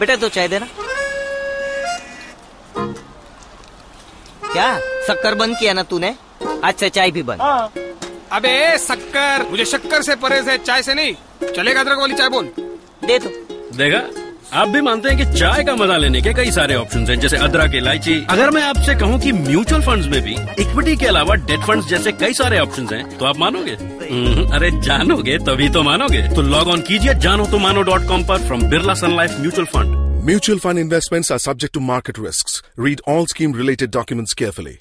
बेटा दो चाय देना। क्या? शक्कर बंद किया ना तूने? आज से चाय भी बंद। हाँ। अबे शक्कर। मुझे शक्कर से परहेज है चाय से नहीं। चलेगा अदरक वाली चाय बोल। दे दो देखा आप भी मानते हैं कि चाय का मज़ा लेने के कई सारे ऑप्शंस हैं जैसे अदरक इलायची अगर मैं आपसे कहूँ कि म्यूचुअल फंड्स में भी इक्विटी के अलावा डेट फंड्स जैसे कई सारे ऑप्शंस हैं तो आप मानोगे हम्म, अरे जानोगे तभी तो मानोगे तो लॉग ऑन कीजिए जानो तो मानो डॉट कॉम पर from Birla Sun Life Mutual Fund mutual fund investments are subject to market risks. Read all scheme related documents carefully.